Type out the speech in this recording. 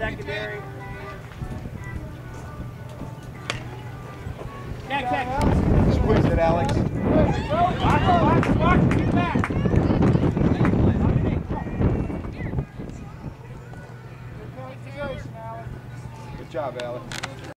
secondary. Catch, catch. Squeeze it, Alex. Watch, watch, watch. Get back. Good job, Alex.